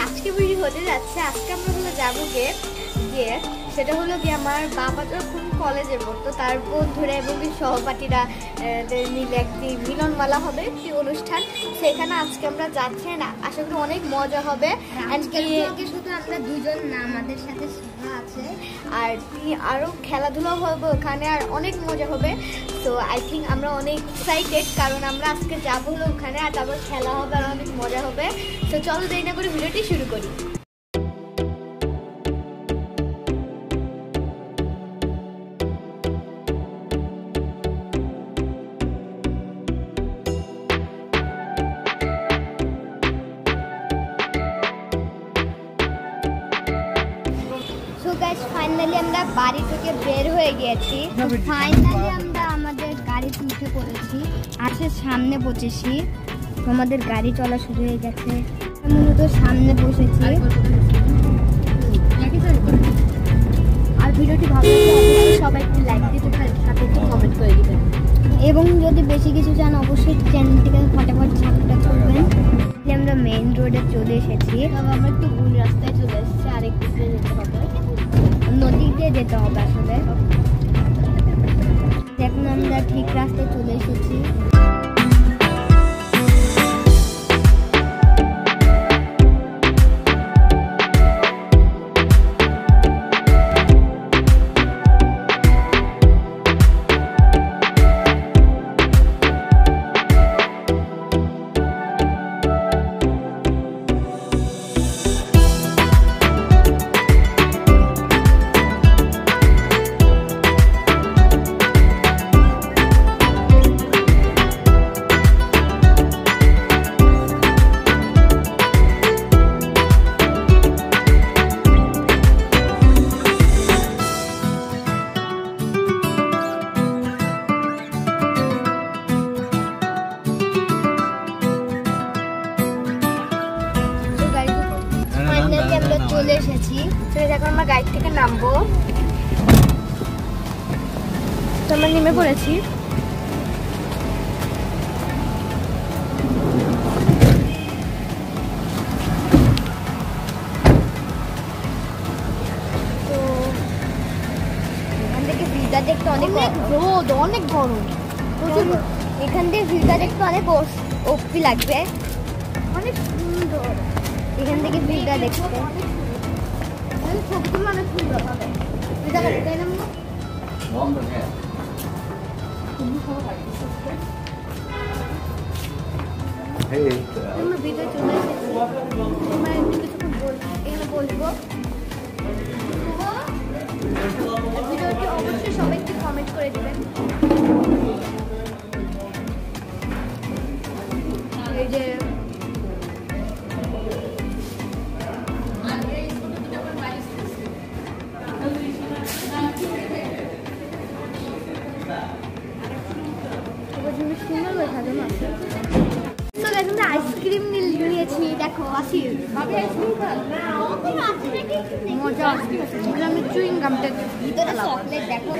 আজকে ভিডিও হতে যাচ্ছে আজকে আমরা যাব গিয়ে গিয়ে সেটা হলো কি আমার বাবা যখন কলেজে পড়তো তার বন্ধুরা এবং সহপাঠীরা মিলে একটি মিলনমালা হবে একটি অনুষ্ঠান। সেখানে আজকে আমরা যাচ্ছি না আশা করি অনেক মজা হবে। শুধু আমরা দুজন না আমাদের সাথে আছে। আর কি আরও খেলাধুলা হবে ওখানে আর অনেক মজা হবে। তো আই থিঙ্ক আমরা অনেক এক্সাইটেড কারণ আমরা আজকে যাব হলো ওখানে আর তারপর খেলা হবে আর অনেক মজা হবে। তো চলো দেরি না করে ভিডিওটি শুরু করি। তো ফাইনালি আমরা আমাদের গাড়িতে উঠে পড়েছি। আছে সামনে বসেছি। আমাদের গাড়ি চলা শুরু হয়ে গেছে। মূলত সামনে বসেছি। আর ভিডিওটি ভালো লাগলে সবাই একটু লাইক দিতে সাথে একটু কমেন্ট করে দিবেন। এবং যদি বেশি কিছু চান অবশ্যই চ্যানেলটিকে ফটাফট সাবস্ক্রাইব করবেন। আমরা মেইন রোডে চলে এসেছি। আমরা একটু ভুল রাস্তায় চলে এসেছি আর একটু যেতে হবে। নদী দিয়ে যেতে হবে আসলে। এখন আমরা ঠিক রাস্তায় চলে এসেছি। ফাইনালি আমরা চলে এসেছি। এখন আমরা গাড়ি থেকে নামবো। তো আমরা নেমে পড়েছি। দেখতে অনেক রোদ অনেক গরম। প্রচুর এখান থেকে ভিউটা দেখতে অনেক ওপি লাগবে। অনেক এখান থেকে ভিউটা দেখতে। বলব ভিডিওটি অবশ্যই সবাই একটু কমেন্ট করে দিবেন দেখো আসি মজা আইসক্রিম এবার আমি চুইং গামটা ভিতরে চকলেট দেখো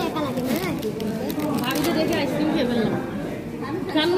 টাকা লাগে না নাকি আমি তো দেখে আইসক্রিম খেয়ে ফেললাম খান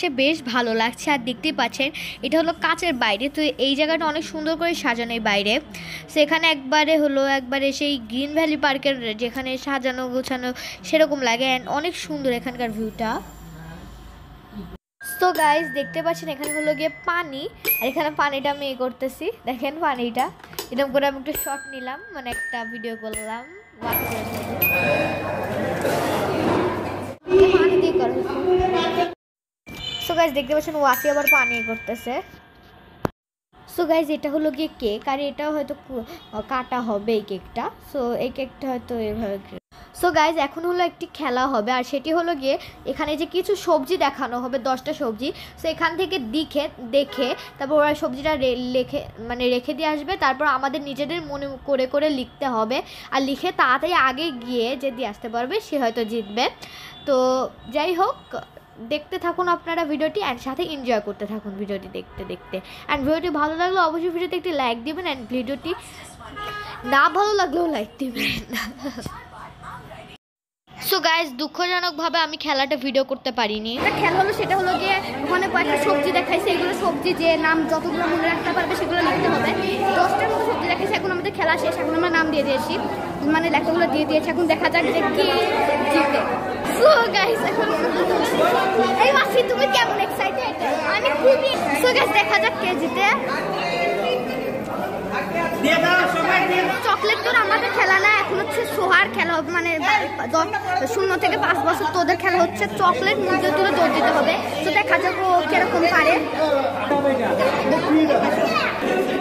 এসে বেশ ভালো লাগছে আর দেখতেই পাচ্ছেন, এটা হলো কাচের বাইরে। তো এই জায়গাটা অনেক সুন্দর করে সাজানো এই বাইরে। সেখানে একবারে হলো, একবারে সেই গ্রিন ভ্যালি পার্কের যেখানে সাজানো, গোছানো সেরকম লাগে অ্যান্ড অনেক সুন্দর এখানকার ভিউটা। তো গাইজ দেখতে পাচ্ছেন এখানে হলো গিয়ে পানি। আর এখানে পানিটা আমি এ করতেছি। দেখেন পানিটা। এরকম করে আমি একটু শর্ট নিলাম মানে একটা ভিডিও করলাম। পানি দিয়ে সো গাইজ দেখতে পাচ্ছেন ওয়াসি আবার পানি করতেছে। সো গাইজ এটা হলো গিয়ে কেক, আর এটাও হয়তো কাটা হবে এই কেকটা। সো এই কেকটা হয়তো এভাবে সো গাইজ এখন হলো একটি খেলা হবে, আর সেটি হলো গিয়ে এখানে যে কিছু সবজি দেখানো হবে, দশটা সবজি। সো এখান থেকে দেখে দেখে, তারপর ওরা সবজিটা লেখে মানে রেখে দিয়ে আসবে। তারপর আমাদের নিজেদের মনে করে করে লিখতে হবে। আর লিখে তাড়াতাড়ি আগে গিয়ে যে দিয়ে আসতে পারবে, সে হয়তো জিতবে। তো, যাই হোক দেখতে থাকুন আপনারা ভিডিওটি অ্যান্ড সাথে এনজয় করতে থাকুন ভিডিওটি দেখতে দেখতে। অ্যান্ড ভিডিওটি ভালো লাগলে অবশ্যই ভিডিওতে একটি লাইক দেবেন অ্যান্ড ভিডিওটি না ভালো লাগলেও লাইক দিবেন। সো গাইজ দুঃখজনকভাবে আমি খেলাটা ভিডিও করতে পারিনি। খেলা হলো, সেটা হলো গিয়ে ওখানে কয়েকটা সবজি দেখাইছে। এগুলো সবজি যে নাম যতগুলো মনে রাখতে পারবে সেগুলো লিখতে হবে। দশটার মতো সবজি দেখাইছে, এখন আমাদের খেলা শেষ। এখন আমরা নাম দিয়ে দিয়েছি। মানে লেখাগুলো দিয়ে দিয়েছি। এখন দেখা যাক যে কে জিতে। সো তুমি কেমন এক্সাইটেড আমি খুবই সো দেখা যাক কে জিতে। চকলেট তোর আমাদের খেলা না, এখন হচ্ছে সোহার খেলা হবে মানে শূন্য থেকে পাঁচ বছর তোদের খেলা হচ্ছে চকলেট মুখে তুলে দৌড় দিতে হবে। তো দেখা যাক ও কীরকম পারে।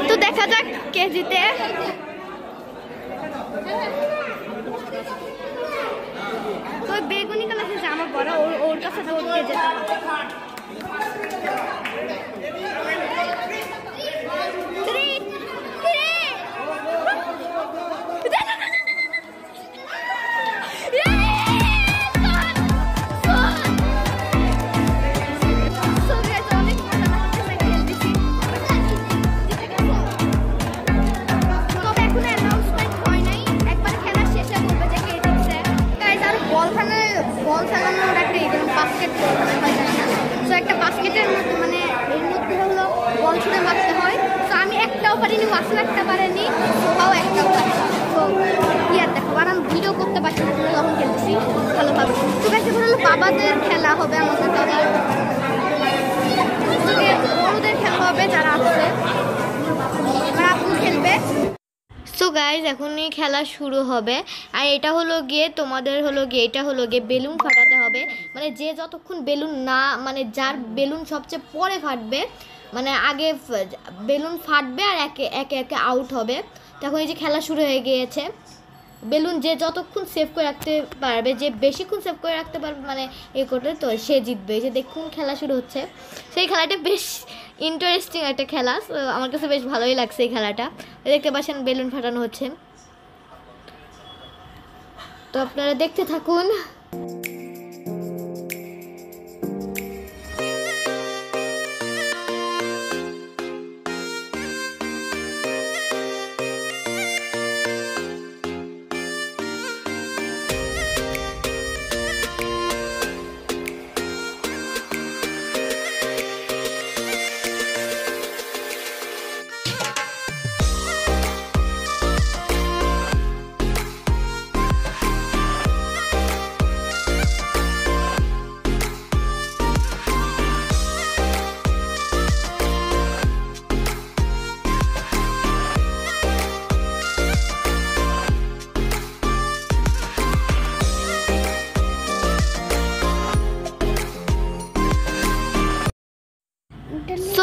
তো দেখা যাক কে জিতে। তো বেগুনি কালার জামা পরা, ওর কাছে দৌড় দিয়ে যেতে একটা পারেনি সোহাও একটাও তো কি দেখো আর আমি ভিডিও করতে পারছি না তুমি যখন খেলতেছি ভালোভাবে তো কাছে হলো বাবাদের খেলা হবে আমাদের দাদার তো বড়দের খেলা হবে যারা আছে। আমার খেলবে। সো গাইজ এখনই খেলা শুরু হবে। আর এটা হলো গিয়ে তোমাদের হলো গিয়ে, এটা হলো গিয়ে বেলুন ফাটাতে হবে। মানে যে যতক্ষণ বেলুন না মানে যার বেলুন সবচেয়ে পরে ফাটবে মানে আগে বেলুন ফাটবে আর একে একে একে আউট হবে। তখন এই যে খেলা শুরু হয়ে গিয়েছে। বেলুন যে যতক্ষণ সেভ করে রাখতে পারবে, যে বেশিক্ষণ সেভ করে রাখতে পারবে মানে এ করতে তো সে জিতবে। যে দেখুন খেলা শুরু হচ্ছে। সেই খেলাটা বেশ ইন্টারেস্টিং একটা খেলা। আমার কাছে বেশ ভালোই লাগছে এই খেলাটা। দেখতে পাচ্ছেন বেলুন ফাটানো হচ্ছে। তো আপনারা দেখতে থাকুন।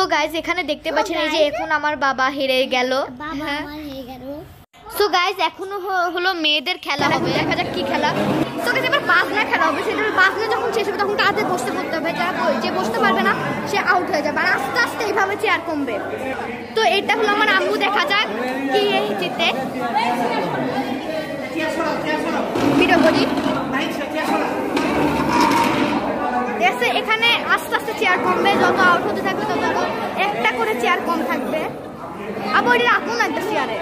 গাইজ এখানে দেখতে পাচ্ছেন এই যে এখন আমার বাবা হেরে গেল। হ্যাঁ। সো গাইজ এখনও হ- হলো মেয়েদের খেলা হবে। দেখা যাক কি খেলা। তো কাছে এবার বাজনা খেলা হবে। সেটা বাজনা যখন শেষ হবে তখন তাতে বসতে পড়তে হবে। যা যে বসতে পারবে না সে আউট হয়ে যাবে। আর আস্তে আস্তে এইভাবে চেয়ার কমবে। তো এটা হলো আমার আম্মু। দেখা যাক কি এই জিতে ভিডিও করি। দেখছে এখানে আস্তে আস্তে চেয়ার কমবে, যত আউট হতে থাকবে তত একটা করে চেয়ার কম থাকবে। আবার এটা একটা চেয়ারে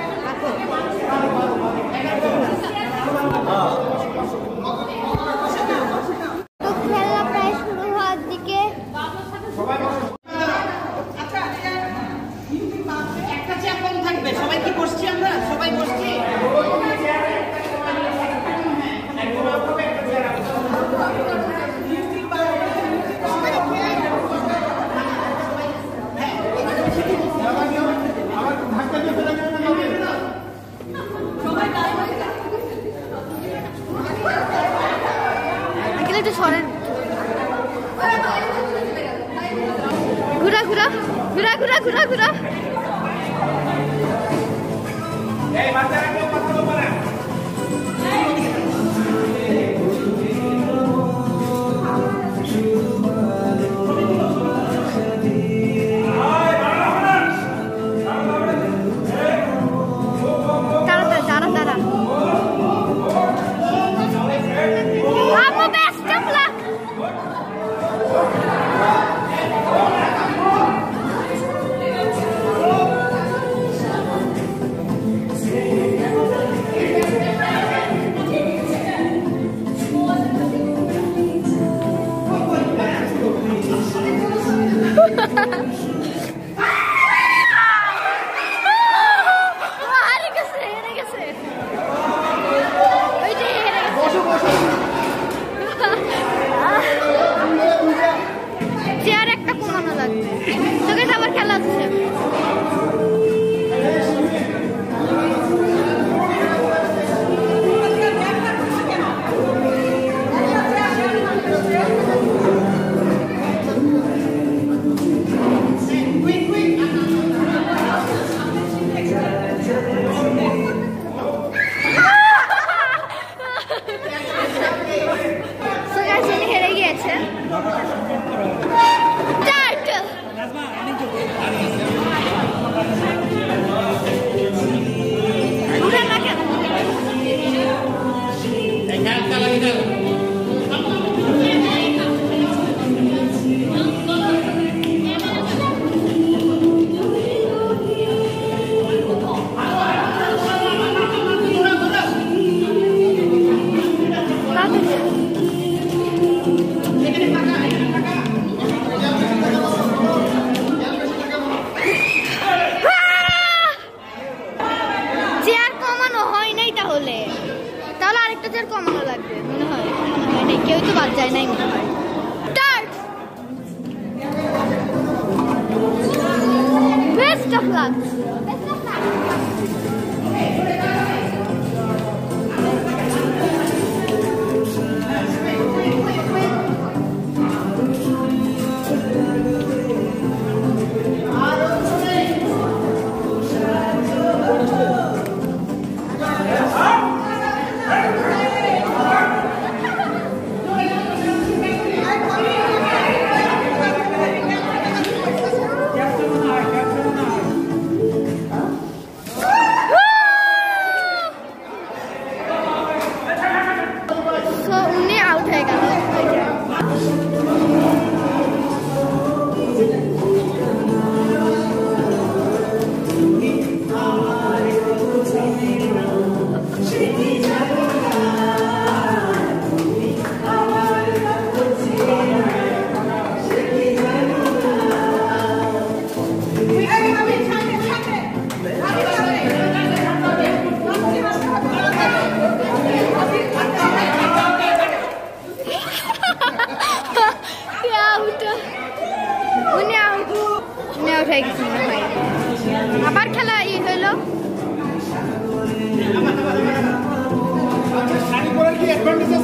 傻逼 পরে কি অ্যাডভান্টেজ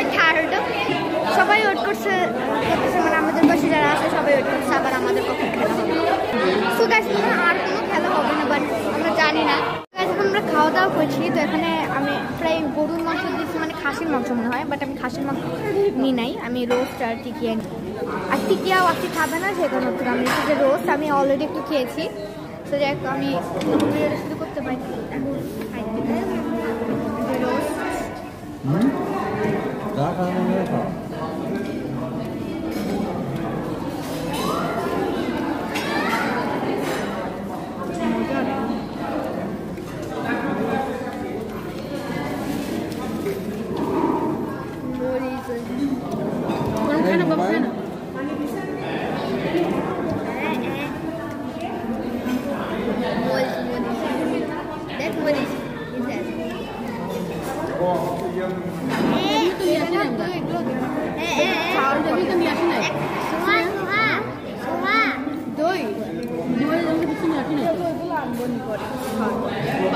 হয় থার্ড সবাই ওয়েট করছে, করতেছে মানে আমাদের পাশে যারা আছে, সবাই ওয়েট করছে আবার আমাদের পক্ষে খেলা হবে। তো গাছ আর কোনো খেলা হবে না বাট আমরা জানি না। আমরা খাওয়া দাওয়া করছি, তো এখানে আমি প্রায় গরুর মাংস দিচ্ছি মানে খাসির মাংস মনে হয় বাট আমি খাসির মাংস নিই নাই। আমি রোস্ট আর টিকিয়া নিই। আর টিকিয়াও আপনি খাবে না সে কারণে আমি যে রোস্ট আমি অলরেডি একটু খেয়েছি। তো যাই আমি শুরু করতে পারি। রোস্ট কোন খানা বাবা খানা দেখ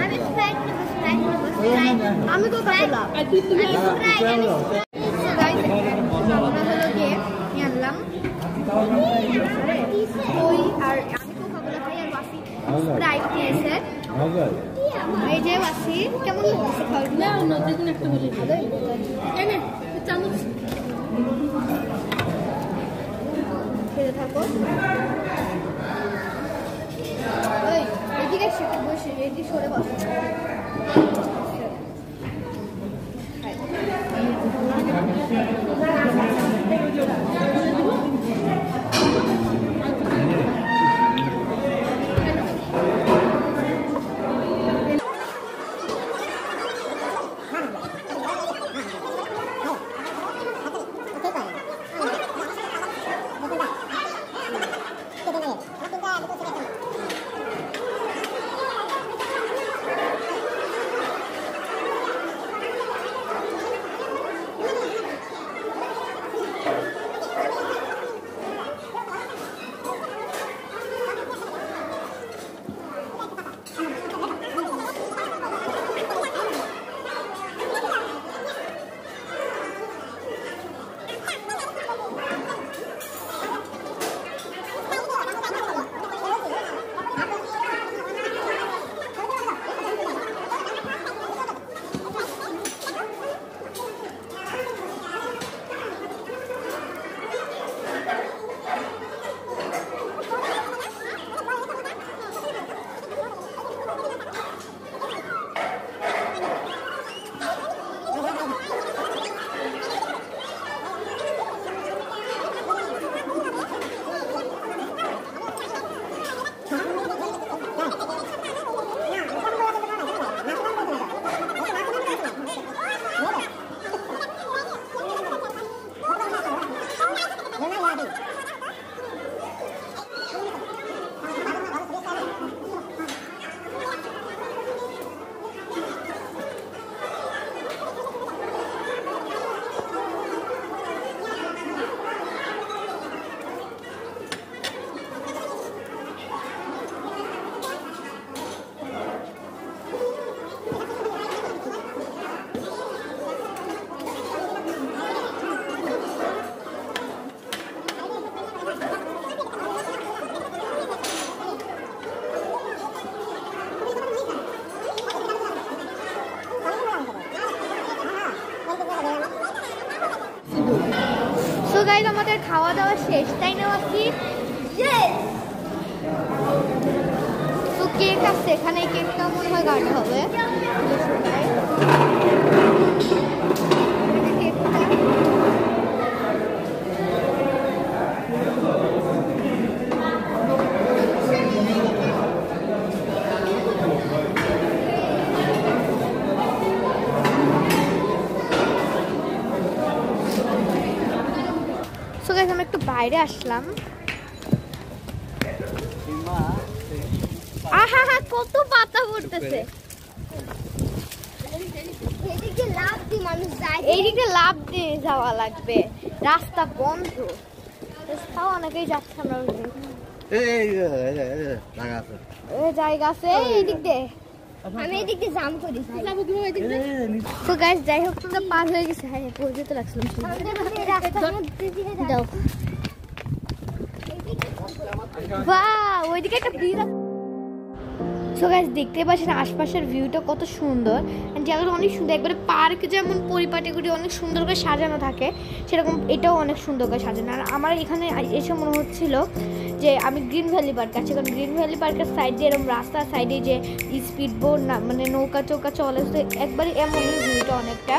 ওই স্প্রাইট না, না। আমি তো আনলাম আর আমি যে ওয়াসি কেমন লাগছে না একটা ভালোই এই নে চামচ। খেতে থাকো। ওই এদিকে বসে এদিকে সরে বসো। সো গাইজ আমাদের খাওয়া দাওয়া শেষ, তাই না ওয়াসি তো কেক আছে, এখানে কেকটা মনে হয় গাড়ি হবে। একটু বাইরে আসলাম। আহা হা কত পাতা পড়তেছে। এদিকে লাভ দি মানুষ যায়। এইদিকে লাভ দিয়ে যাওয়া লাগবে। রাস্তা বন্ধ। তাও অনেকেই যাচ্ছে আমরা ওইদিকে। এই লাগা আছে। ওই জায়গা আছে এইদিক দিয়ে। আমি এদিক দিয়ে জাম করি? তো যাই হোক তোমরা পার হয়ে গেছে। হ্যাঁ পৌঁছে তো লাগছিলাম দাও বাহ ওইদিকে একটা ব্রিজ সো গাইস দেখতে পাচ্ছেন আশপাশের ভিউটা কত সুন্দর। জায়গাটা অনেক সুন্দর, একবারে পার্ক যেমন পরিপাটি করে অনেক সুন্দর করে সাজানো থাকে, সেরকম এটাও অনেক সুন্দর করে সাজানো। আর আমার এখানে এসে মনে হচ্ছিল যে আমি গ্রিন ভ্যালি পার্ক আছে, কারণ গ্রিন ভ্যালি পার্কের সাইড দিয়ে এরকম রাস্তার সাইডে যে স্পিড বোট না মানে নৌকা চৌকা চলে, তো একবারে এমনই ভিউটা অনেকটা।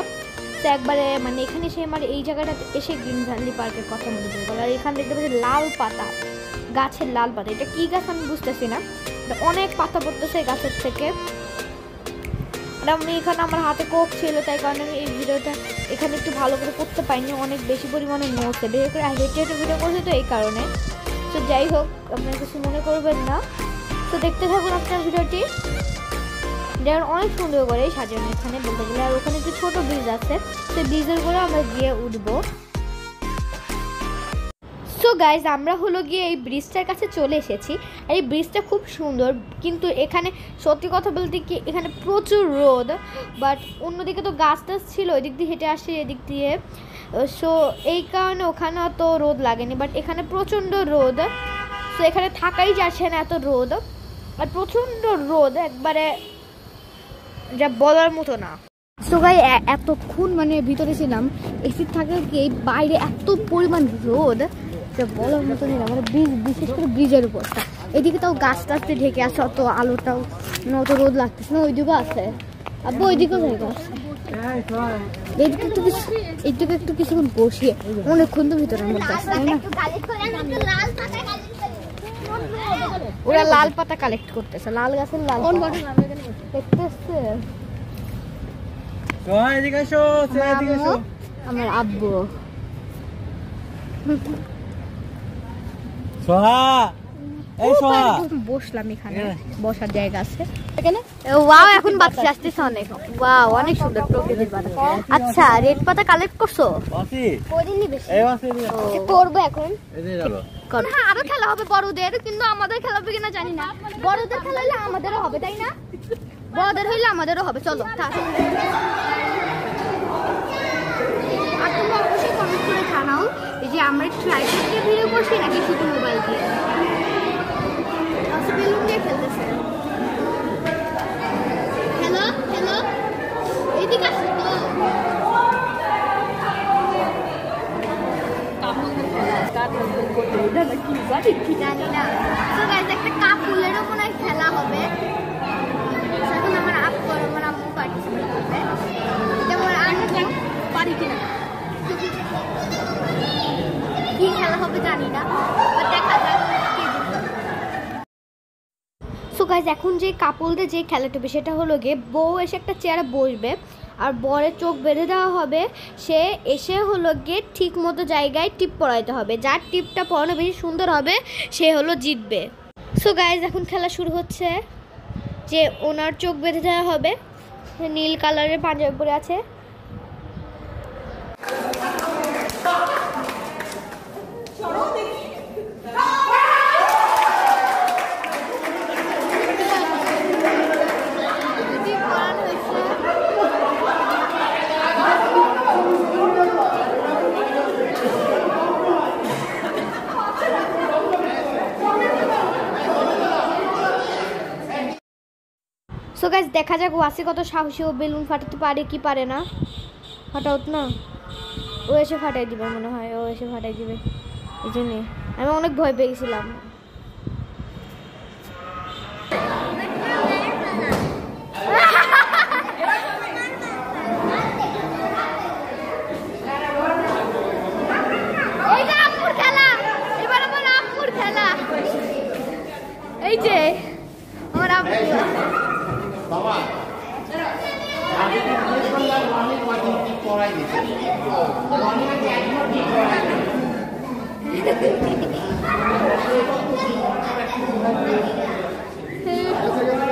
তো একবারে মানে এখানে এসে আমার এই জায়গাটাতে এসে গ্রিন ভ্যালি পার্কের কথা মনে পড়ে আর এখানে দেখতে পাচ্ছি লাল পাতা। গাছের লাল পাতা। এটা কি গাছ আমি বুঝতেছি না। অনেক পাতা পড়তেছে গাছের থেকে। আর আমি এখানে আমার হাতে কোক ছিল, তাই কারণে আমি এই ভিডিওটা এখানে একটু ভালো করে করতে পারিনি। অনেক বেশি পরিমাণে নোটস বের করে হেঁটে হেঁটে ভিডিও করছি তো এই কারণে। তো যাই হোক, আপনার কিছু মনে করবেন না। তো দেখতে থাকুন আপনার ভিডিওটি। যেমন অনেক সুন্দর করে সাজানো এখানে। বলতে গেলে আর ওখানে একটু ছোট ব্রিজ আছে। সেই ব্রিজের করে আমরা গিয়ে উঠবো। সো গাইজ আমরা হলো গিয়ে এই ব্রিজটার কাছে চলে এসেছি। আর এই ব্রিজটা খুব সুন্দর, কিন্তু এখানে সত্যি কথা বলতে কি, এখানে প্রচুর রোদ বাট অন্যদিকে তো গাছ টাছ ছিল এদিক দিয়ে হেঁটে আসে, এদিক দিয়ে। সো এই কারণে ওখানে অত রোদ লাগেনি বাট এখানে প্রচণ্ড রোদ। সো এখানে থাকাই যাচ্ছে না এত রোদ, আর প্রচণ্ড রোদ একবারে যা বলার মতো না। সো গাই এতক্ষণ মানে ভিতরে ছিলাম, এসি থাকে কি বাইরে এত পরিমাণ রোদ যে বলার মতো নেই মানে ব্রিজ বিশেষ করে ব্রিজের উপরটা। এদিকে তাও গাছ টাছ ঢেকে আছে অত আলোটাও অত রোদ লাগতেছে না ওইদিকেও আছে। আব্বু ওইদিকেও জায়গা আছে এইদিকে একটু কিছু এইদিকে একটু কিছুক্ষণ বসিয়ে অনেকক্ষণ তো ভিতরের মধ্যে আছে ওরা লাল পাতা কালেক্ট করতেছে লাল গাছের লাল দেখতেছে? আমার আব্বু। সোহা এই সোহা। বসলাম এখানে? বসার জায়গা আছে। এখানে? ওয়াও এখন বাতাস আসতেছে অনেক। ওয়াও অনেক সুন্দর প্রকৃতির বাতাস। আচ্ছা রেড পাতা কালেক্ট করছ? বাসি করিনি বেশি। করব এখন। হ্যাঁ আরও খেলা হবে বড়দের কিন্তু আমাদের খেলা হবে কিনা জানি না। বড়দের খেলা হলে আমাদেরও হবে তাই না? বড়দের হইলে আমাদেরও হবে। চলো থাক। আর তোমরা অবশ্যই কমেন্ট করে জানাও। এই যে আমরা ট্রাইপড দিয়ে ভিডিও করছি নাকি শুধু মোবাইল দিয়ে? খেলতেছে। হ্যালো হ্যালো তো জানি না তো একটা মনে হয় খেলা হবে। আমার আর আমার আম্মু পার্টিসিপেট করবে। যেমন আমি পারি কিনা? কি খেলা হবে জানি না সো গাইজ এখন যে কাপলদের যে খেলাটা হবে, সেটা হলো গিয়ে বউ এসে একটা চেয়ারে বসবে, আর বরের চোখ বেঁধে দেওয়া হবে, সে এসে হলো গিয়ে ঠিক মতো জায়গায় টিপ পরাইতে হবে। যার টিপটা পরানো বেশি সুন্দর হবে, সে হলো জিতবে। সো গাইজ এখন খেলা শুরু হচ্ছে, যে ওনার চোখ বেঁধে দেওয়া হবে নীল কালারের পাঞ্জাবি পরে আছে। সো গাইজ দেখা যাক ওয়াসি কত সাহসী, ও বেলুন ফাটাতে পারে কি পারে না। ফাটাউত না। ও এসে ফাটাই দিবে মনে হয়, ও এসে ফাটাই দিবে। এই জন্যে আমি অনেক ভয় পেয়ে গেছিলাম এইটা আম্মুর খেলা এবার আমার আম্মুর খেলা এই যে আমার আব্বু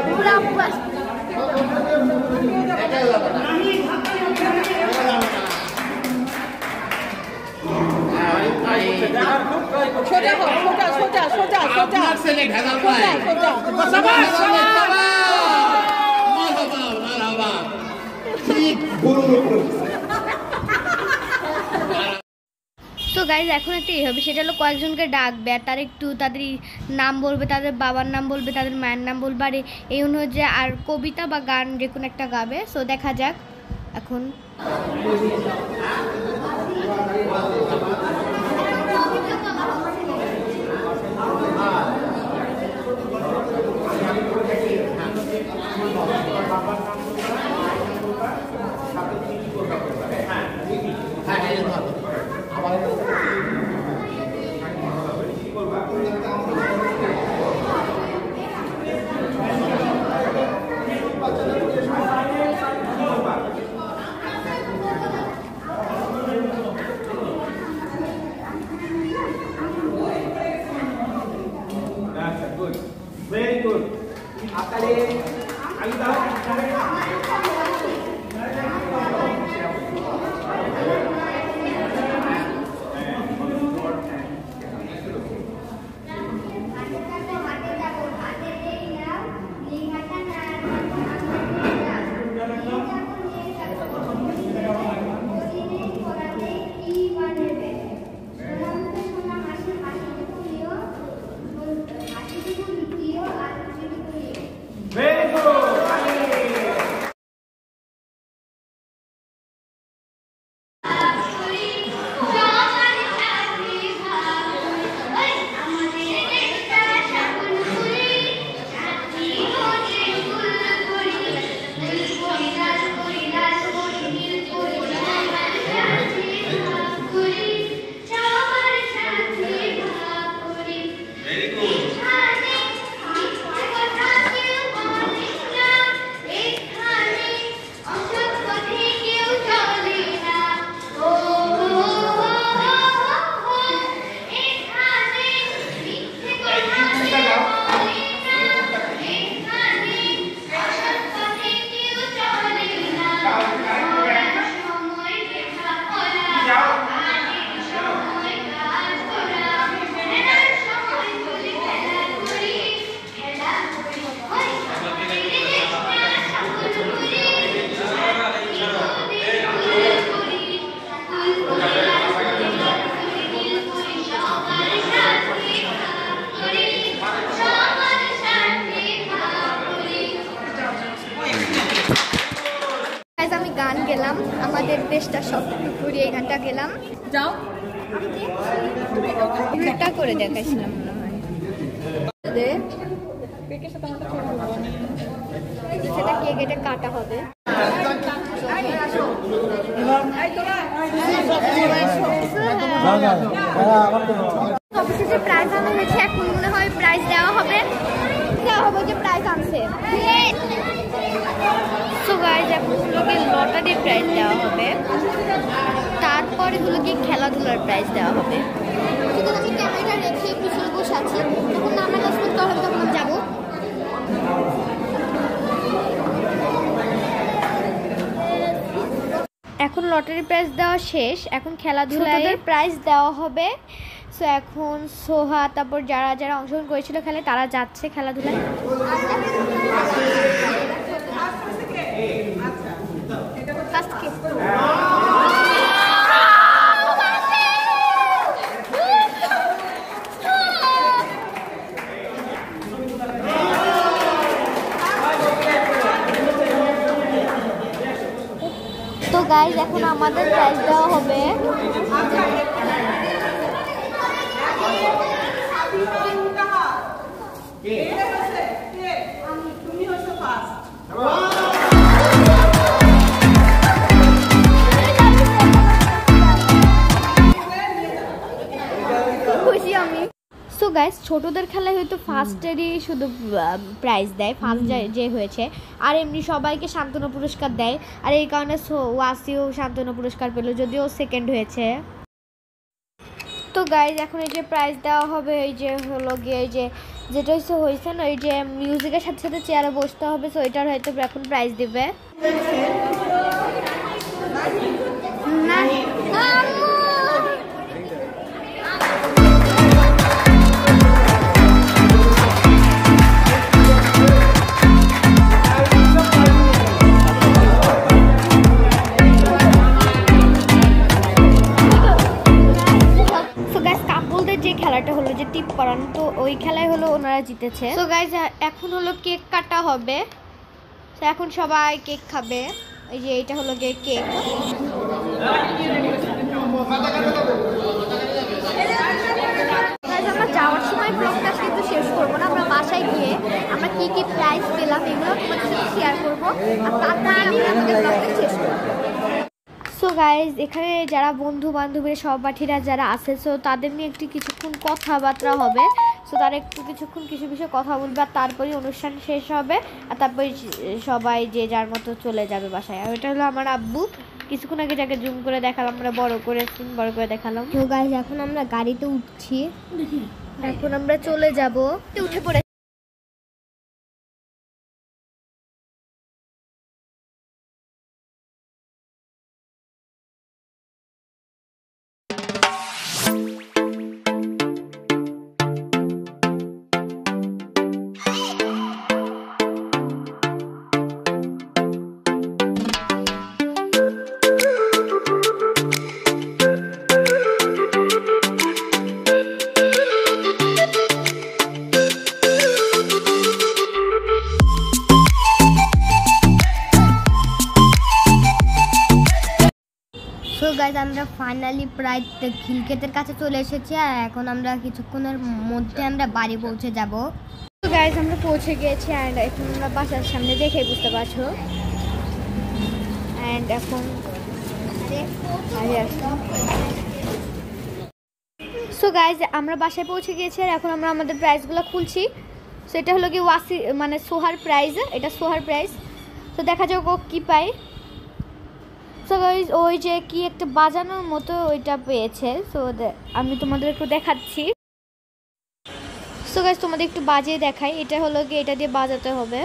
পুরো আম্মু আসছে। সোজা হও, সোজা সোজা সোজা সোজা আপনার ছেলে ভেজাল পায় সোজা সাবাস সাবাস মারহাবা মারহাবা ঠিক গরুর উপর তো গাইজ এখন একটা এই হবে, সেটা হলো কয়েকজনকে ডাকবে, আর তার একটু তাদের নাম বলবে, তাদের বাবার নাম বলবে, তাদের মায়ের নাম বলবে, আর এই অনুযায়ী আর কবিতা বা গান যে কোনো একটা গাবে সো দেখা যাক, এখন। rechnen. খেলাধুলায় প্রাইজ দেওয়া হবে। সো এখন সোহা তারপর যারা যারা অংশগ্রহণ করেছিল খেলে তারা যাচ্ছে খেলাধুলায়। First কে? গাইজ এখন আমাদের প্রাইজ দেওয়া হবে গাইস ছোটদের খেলায় হয়তো ফার্স্টেরই শুধু প্রাইজ দেয় ফার্স্ট যে হয়েছে। আর এমনি সবাইকে সান্ত্বনা পুরস্কার দেয়। আর এই কারণে সো- ওয়াসিও সান্ত্বনা পুরস্কার পেল যদিও সেকেন্ড হয়েছে। তো গাইজ এখন এই যে প্রাইজ দেওয়া হবে এই যে হলো গিয়ে এই যে যেটা হচ্ছে হয়েছে না ওই যে মিউজিকের সাথে সাথে চেয়ারে বসতে হবে সো এটার হয়তো এখন প্রাইজ দিবে। না জিতেছে তো গাইস এখন হলো কেক কাটা হবে। তো এখন সবাই কেক খাবে। এই যে এটা হলো গিয়ে কেক। আমরা যাওয়ার সময় ব্লগটা কিন্তু শেষ করব না আমরা বাসায় গিয়ে আমরা কি কি প্রাইজ পেলাম এগুলো তোমাদের সাথে শেয়ার করব। আর তারপরে আমাদের ব্লগটা শেষ করব। সো গাইজ এখানে যারা বন্ধু বান্ধবীর সহপাঠীরা যারা আছে সো তাদের নিয়ে একটু কিছুক্ষণ কথাবার্তা হবে। সো তারা একটু কিছুক্ষণ কিছু বিষয়ে কথা বলবে আর তারপরে অনুষ্ঠান শেষ হবে। আর তারপরে সবাই যে যার মতো চলে যাবে বাসায়। আর এটা হলো আমার আব্বু। কিছুক্ষণ আগে যাকে জুম করে দেখালাম আমরা বড় করে স্ক্রিন বড় করে দেখালাম। তো গাইজ এখন আমরা গাড়িতে উঠছি। এখন আমরা চলে যাব। উঠে পড়ে ফাইনালি প্রায় খিলকেতের কাছে চলে এসেছি আর এখন আমরা কিছুক্ষণের মধ্যে আমরা বাড়ি পৌঁছে যাব। তো গাইজ আমরা পৌঁছে গিয়েছি অ্যান্ড এখন আমরা বাসার সামনে দেখেই বুঝতে পারছ। অ্যান্ড এখন সো গাইজ আমরা বাসায় পৌঁছে গিয়েছি আর এখন আমরা আমাদের প্রাইসগুলো খুলছি। সেটা হলো কি ওয়াসি মানে সোহার প্রাইস এটা সোহার প্রাইস তো দেখা যাক ও কী পায়। সো গাইজ ওই যে কি একটা বাজানোর মতো ওইটা পেয়েছে। সো আমি তোমাদের একটু দেখাচ্ছি। সো গাইজ তোমাদের একটু বাজিয়ে দেখাই। এটা হলো কি এটা দিয়ে বাজাতে হবে।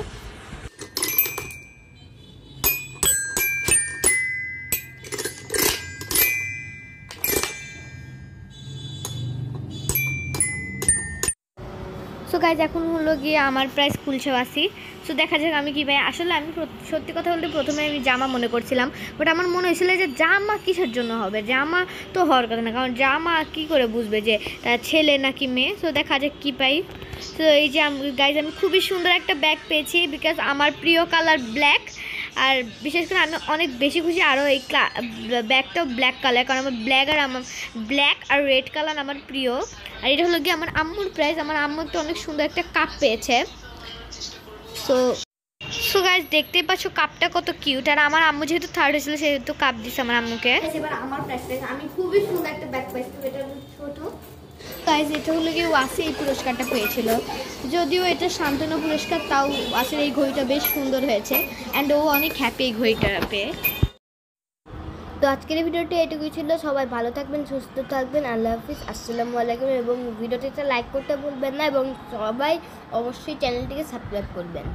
সো গাইজ এখন হলো গিয়ে আমার প্রাইস খুলছে আসি সো দেখা যাক আমি কি পাই। আসলে আমি সত্যি কথা বলতে প্রথমে আমি জামা মনে করছিলাম বাট আমার মনে হয়েছিল যে জামা কিসের জন্য হবে? জামা তো হওয়ার কথা না, কারণ জামা কি করে বুঝবে যে ছেলে নাকি মেয়ে? সো দেখা যাক কী পাই। তো এই যে গাইজ আমি খুবই সুন্দর একটা ব্যাগ পেয়েছি বিকজ আমার প্রিয় কালার ব্ল্যাক আর বিশেষ করে আমি অনেক বেশি খুশি আরও এই ব্যাগটাও ব্ল্যাক কালার কারণ আমার ব্ল্যাক আর আমার ব্ল্যাক আর রেড কালার আমার প্রিয়। আর এটা হলো গিয়ে আমার আম্মুর প্রাইস আমার আম্মু একটা অনেক সুন্দর একটা কাপ পেয়েছে। সো সো গাইজ দেখতেই পাচ্ছ কাপটা কত কিউট আর আমার আম্মু যেহেতু থার্ড হয়েছিল সেহেতু কাপ দিছে আমার আম্মুকে। এবার আমার আমি খুবই সুন্দর একটা ব্যাগ পাইছি এটা ছোট। গাইজ এটা হলো কি ওয়াসি এই পুরস্কারটা পেয়েছিল। যদিও এটা শান্তনু পুরস্কার তাও ওয়াসির এই ঘড়িটা বেশ সুন্দর হয়েছে। অ্যান্ড ও অনেক হ্যাপি এই ঘড়িটা পেয়ে। তো আজকের ভিডিওটি এটুকুই ছিল। সবাই ভালো থাকবেন, সুস্থ থাকবেন। আল্লাহ হাফিজ। আসসালামু আলাইকুম। এবং ভিডিওটিতে লাইক করতে ভুলবেন না এবং সবাই অবশ্যই চ্যানেলটিকে সাবস্ক্রাইব করবেন।